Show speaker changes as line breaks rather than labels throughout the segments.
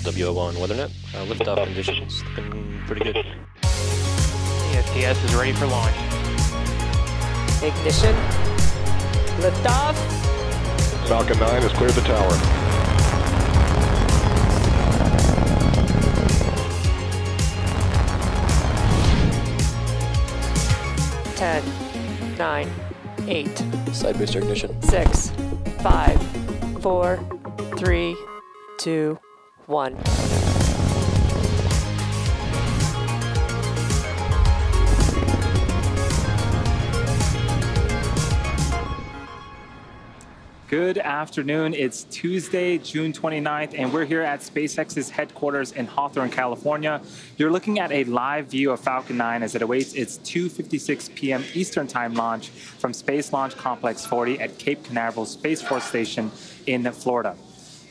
LWO1 WeatherNet. Uh, liftoff conditions looking pretty good.
ESPS is ready for launch.
Ignition. Liftoff.
Falcon 9 has cleared the tower.
Ten, nine, eight,
Side booster ignition.
six, five, four, three, two, one.
Good afternoon. It's Tuesday, June 29th, and we're here at SpaceX's headquarters in Hawthorne, California. You're looking at a live view of Falcon 9 as it awaits its 2.56 p.m. Eastern Time launch from Space Launch Complex 40 at Cape Canaveral Space Force Station in Florida.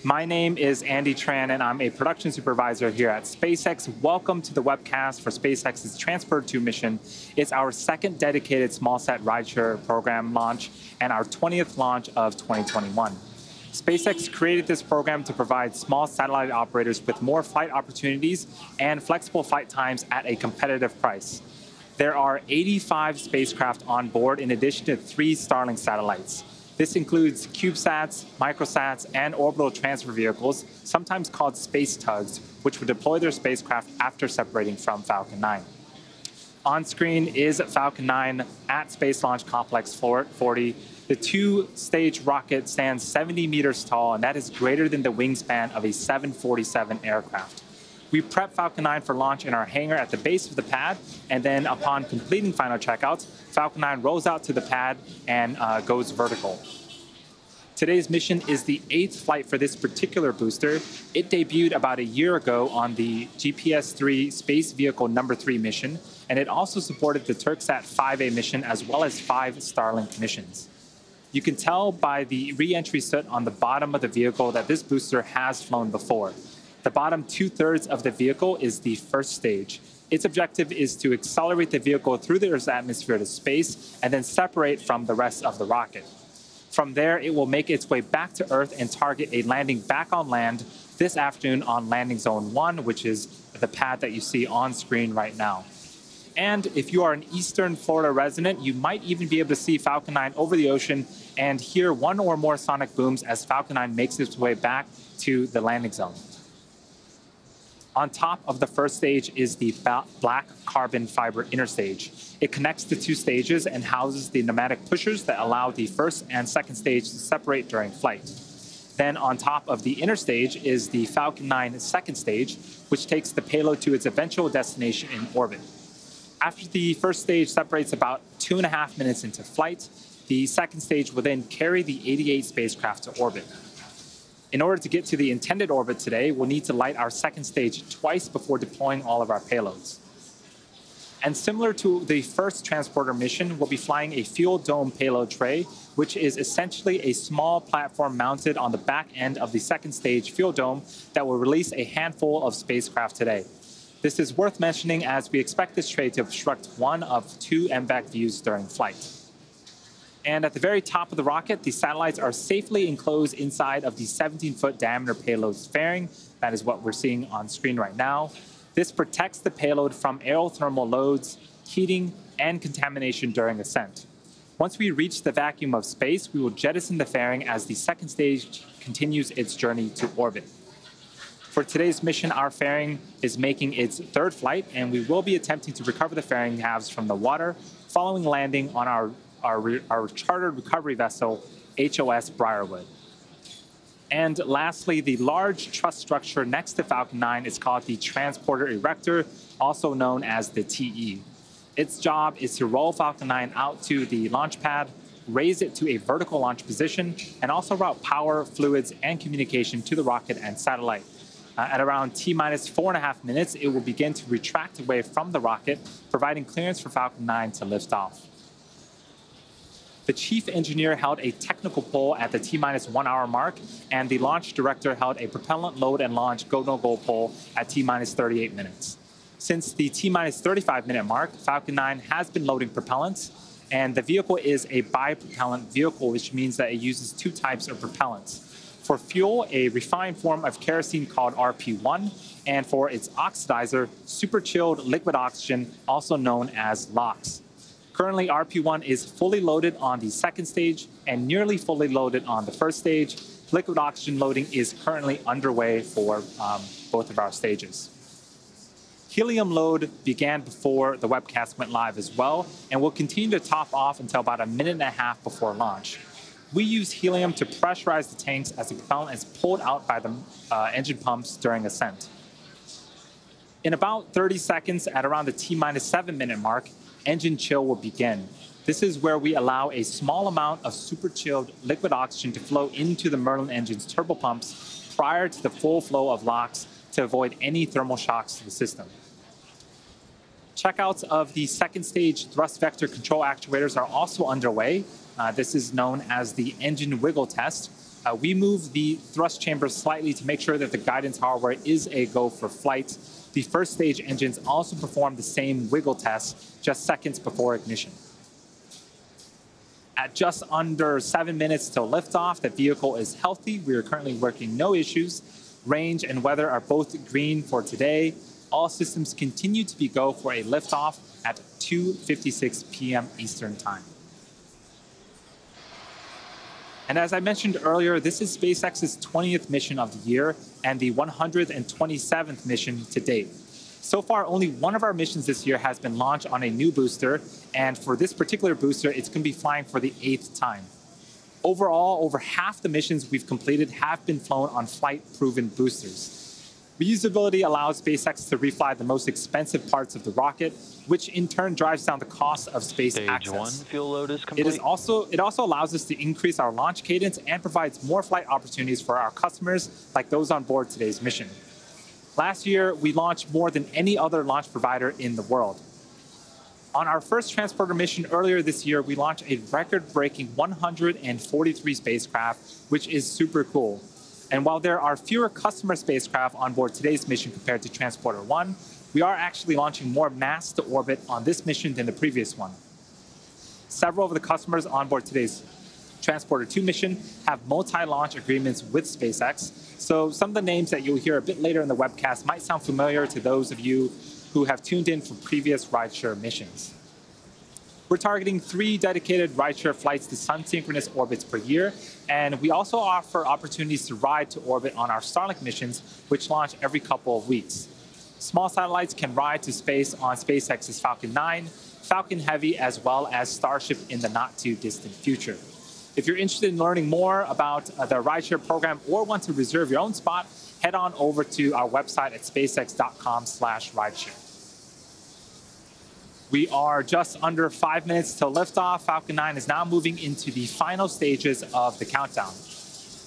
My name is Andy Tran, and I'm a production supervisor here at SpaceX. Welcome to the webcast for SpaceX's Transporter 2 mission. It's our second dedicated smallsat rideshare program launch and our 20th launch of 2021. SpaceX created this program to provide small satellite operators with more flight opportunities and flexible flight times at a competitive price. There are 85 spacecraft on board in addition to three Starlink satellites. This includes CubeSats, microsats, and orbital transfer vehicles, sometimes called space tugs, which would deploy their spacecraft after separating from Falcon 9. On screen is Falcon 9 at Space Launch Complex 40. The two-stage rocket stands 70 meters tall, and that is greater than the wingspan of a 747 aircraft. We prep Falcon 9 for launch in our hangar at the base of the pad, and then upon completing final checkouts, Falcon 9 rolls out to the pad and uh, goes vertical. Today's mission is the eighth flight for this particular booster. It debuted about a year ago on the GPS-3 Space Vehicle Number 3 mission, and it also supported the Turksat 5A mission as well as five Starlink missions. You can tell by the re-entry soot on the bottom of the vehicle that this booster has flown before. The bottom two-thirds of the vehicle is the first stage. Its objective is to accelerate the vehicle through the Earth's atmosphere to space and then separate from the rest of the rocket. From there, it will make its way back to Earth and target a landing back on land this afternoon on Landing Zone 1, which is the pad that you see on screen right now. And if you are an Eastern Florida resident, you might even be able to see Falcon 9 over the ocean and hear one or more sonic booms as Falcon 9 makes its way back to the landing zone. On top of the first stage is the black carbon fiber interstage. It connects the two stages and houses the pneumatic pushers that allow the first and second stage to separate during flight. Then on top of the interstage is the Falcon 9 second stage, which takes the payload to its eventual destination in orbit. After the first stage separates about two and a half minutes into flight, the second stage will then carry the 88 spacecraft to orbit. In order to get to the intended orbit today, we'll need to light our second stage twice before deploying all of our payloads. And similar to the first transporter mission, we'll be flying a fuel dome payload tray, which is essentially a small platform mounted on the back end of the second stage fuel dome that will release a handful of spacecraft today. This is worth mentioning as we expect this tray to obstruct one of two MVAC views during flight. And at the very top of the rocket, the satellites are safely enclosed inside of the 17-foot diameter payload fairing. That is what we're seeing on screen right now. This protects the payload from aerothermal loads, heating, and contamination during ascent. Once we reach the vacuum of space, we will jettison the fairing as the second stage continues its journey to orbit. For today's mission, our fairing is making its third flight, and we will be attempting to recover the fairing halves from the water following landing on our our, our chartered recovery vessel, HOS Briarwood. And lastly, the large truss structure next to Falcon 9 is called the Transporter Erector, also known as the TE. Its job is to roll Falcon 9 out to the launch pad, raise it to a vertical launch position, and also route power, fluids, and communication to the rocket and satellite. Uh, at around T minus four and a half minutes, it will begin to retract away from the rocket, providing clearance for Falcon 9 to lift off. The chief engineer held a technical poll at the T-minus one hour mark, and the launch director held a propellant load and launch go-no-go poll at T-minus 38 minutes. Since the T-minus 35 minute mark, Falcon 9 has been loading propellants, and the vehicle is a bipropellant vehicle, which means that it uses two types of propellants. For fuel, a refined form of kerosene called RP1, and for its oxidizer, super chilled liquid oxygen, also known as LOX. Currently, RP1 is fully loaded on the second stage and nearly fully loaded on the first stage. Liquid oxygen loading is currently underway for um, both of our stages. Helium load began before the webcast went live as well, and will continue to top off until about a minute and a half before launch. We use helium to pressurize the tanks as the propellant is pulled out by the uh, engine pumps during ascent. In about 30 seconds, at around the T minus seven minute mark, engine chill will begin. This is where we allow a small amount of super chilled liquid oxygen to flow into the Merlin engine's turbopumps prior to the full flow of LOX to avoid any thermal shocks to the system. Checkouts of the second stage thrust vector control actuators are also underway. Uh, this is known as the engine wiggle test. Uh, we move the thrust chamber slightly to make sure that the guidance hardware is a go for flight. The first stage engines also perform the same wiggle test just seconds before ignition. At just under seven minutes till liftoff, the vehicle is healthy. We are currently working no issues. Range and weather are both green for today all systems continue to be go for a liftoff at 2.56 p.m. Eastern Time. And as I mentioned earlier, this is SpaceX's 20th mission of the year and the 127th mission to date. So far, only one of our missions this year has been launched on a new booster, and for this particular booster, it's going to be flying for the eighth time. Overall, over half the missions we've completed have been flown on flight-proven boosters. Reusability allows SpaceX to refly the most expensive parts of the rocket, which in turn drives down the cost of space
Stage
access.
one fuel load is complete.
It is also it also allows us to increase our launch cadence and provides more flight opportunities for our customers, like those on board today's mission. Last year, we launched more than any other launch provider in the world. On our first transporter mission earlier this year, we launched a record-breaking 143 spacecraft, which is super cool. And while there are fewer customer spacecraft on board today's mission compared to Transporter 1, we are actually launching more mass to orbit on this mission than the previous one. Several of the customers on board today's Transporter 2 mission have multi-launch agreements with SpaceX, so some of the names that you'll hear a bit later in the webcast might sound familiar to those of you who have tuned in for previous rideshare missions. We're targeting three dedicated rideshare flights to sun-synchronous orbits per year, and we also offer opportunities to ride to orbit on our Starlink missions, which launch every couple of weeks. Small satellites can ride to space on SpaceX's Falcon 9, Falcon Heavy, as well as Starship in the not-too-distant future. If you're interested in learning more about uh, the rideshare program or want to reserve your own spot, head on over to our website at spacex.com/rideshare. We are just under five minutes to liftoff. Falcon 9 is now moving into the final stages of the countdown.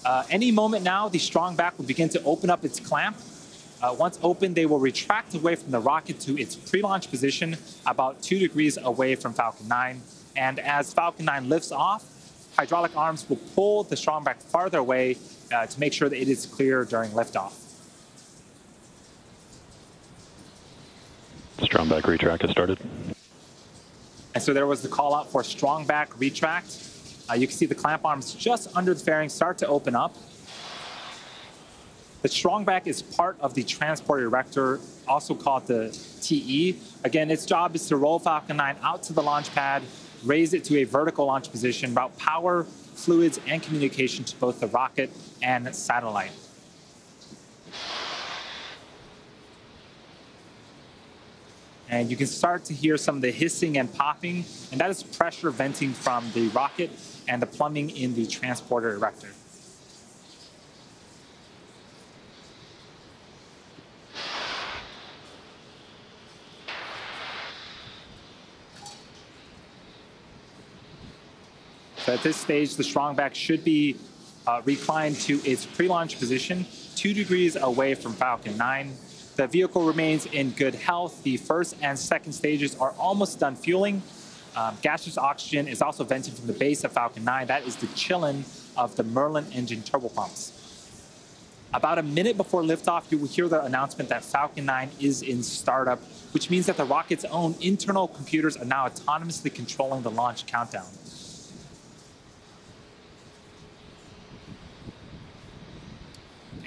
Uh, any moment now, the strong back will begin to open up its clamp. Uh, once open, they will retract away from the rocket to its pre-launch position, about two degrees away from Falcon 9. And as Falcon 9 lifts off, hydraulic arms will pull the strong back farther away uh, to make sure that it is clear during liftoff.
Strong back retract has started.
And so there was the call out for strong back retract. Uh, you can see the clamp arms just under the fairing start to open up. The strong back is part of the transporter erector, also called the TE. Again, its job is to roll Falcon 9 out to the launch pad, raise it to a vertical launch position, route power, fluids, and communication to both the rocket and satellite. And you can start to hear some of the hissing and popping, and that is pressure venting from the rocket and the plumbing in the transporter erector. So at this stage, the strong back should be uh, reclined to its pre-launch position, two degrees away from Falcon 9, the vehicle remains in good health. The first and second stages are almost done fueling. Um, gaseous oxygen is also vented from the base of Falcon 9. That is the chilling of the Merlin engine turbopumps. About a minute before liftoff, you will hear the announcement that Falcon 9 is in startup, which means that the rocket's own internal computers are now autonomously controlling the launch countdown.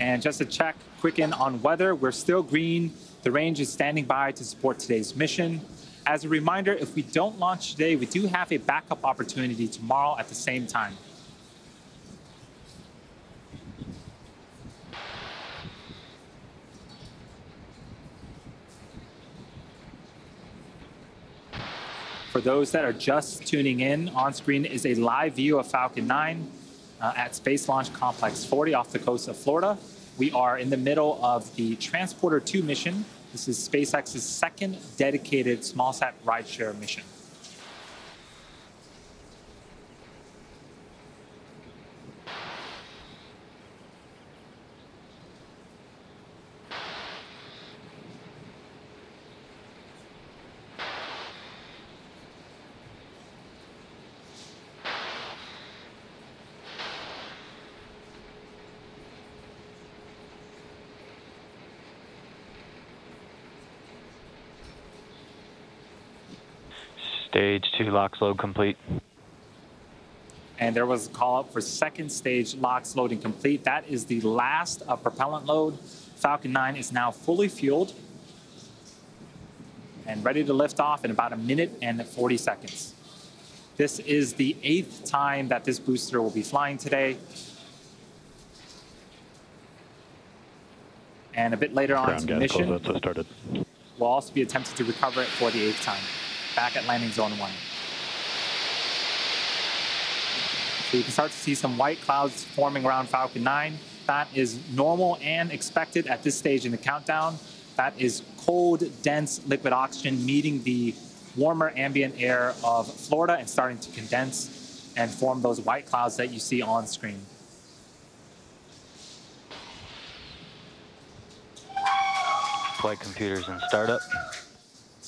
And just to check, quick in on weather, we're still green. The range is standing by to support today's mission. As a reminder, if we don't launch today, we do have a backup opportunity tomorrow at the same time. For those that are just tuning in, on screen is a live view of Falcon 9 uh, at Space Launch Complex 40 off the coast of Florida. We are in the middle of the Transporter 2 mission. This is SpaceX's second dedicated smallsat rideshare mission.
Stage two LOX load complete.
And there was a call up for second stage LOX loading complete. That is the last uh, propellant load. Falcon 9 is now fully fueled and ready to lift off in about a minute and 40 seconds. This is the eighth time that this booster will be flying today. And a bit later on
Ground
into the mission,
started.
we'll also be attempting to recover it for the eighth time, back at landing zone one. So you can start to see some white clouds forming around Falcon 9. That is normal and expected at this stage in the countdown. That is cold, dense liquid oxygen meeting the warmer ambient air of Florida and starting to condense and form those white clouds that you see on screen.
Flight computers in startup.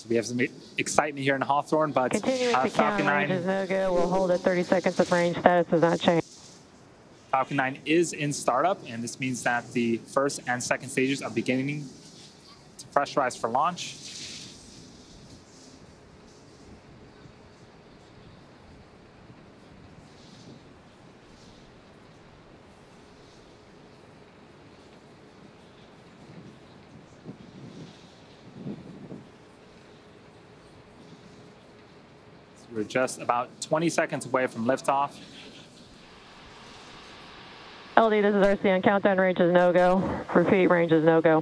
So we have some excitement here in Hawthorne, but uh,
with the count.
Falcon 9
is no good. We'll hold at 30 seconds of range status does not change.
Falcon 9 is in startup, and this means that the first and second stages are beginning to pressurize for launch. We're just about 20 seconds away from liftoff.
LD, this is RCO. Countdown range is no go. Repeat, range is no go.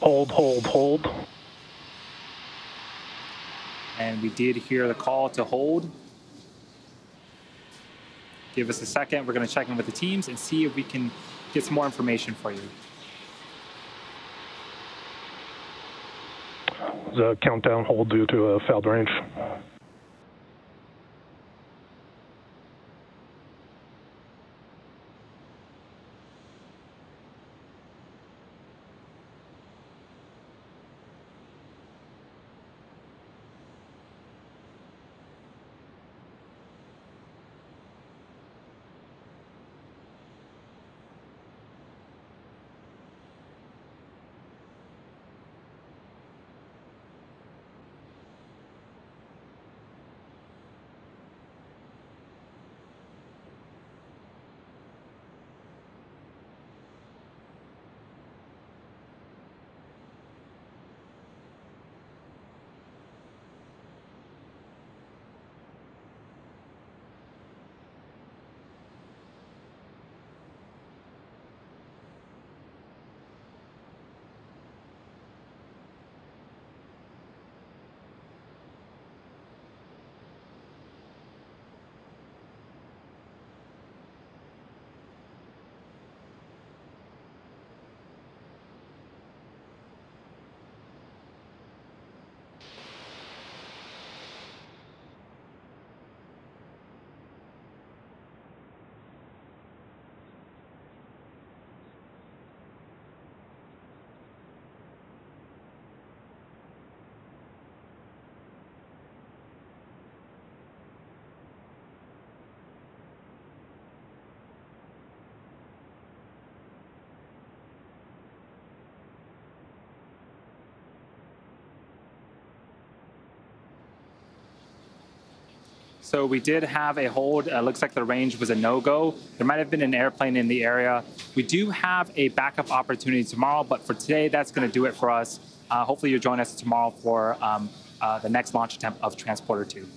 Hold, hold, hold.
and we did hear the call to hold. Give us a second. We're going to check in with the teams and see if we can get some more information for you.
The countdown hold due to a failed range.
So we did have a hold. Looks like the range was a no-go. There might have been an airplane in the area. We do have a backup opportunity tomorrow, but for today, that's going to do it for us. Uh, hopefully, you'll join us tomorrow for um, uh, the next launch attempt of Transporter 2.